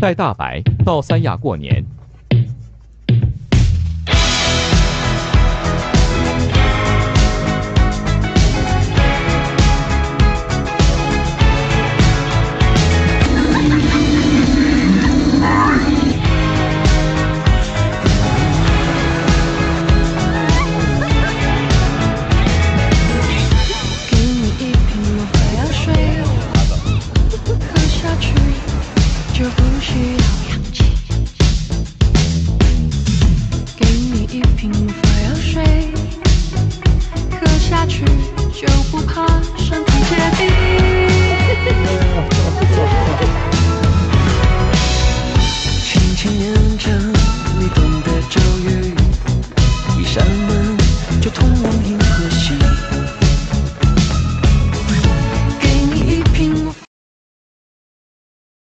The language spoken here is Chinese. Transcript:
带大白到三亚过年。就不需要氧气，给你一瓶爽药水，喝下去就不怕身体结冰。轻轻念着。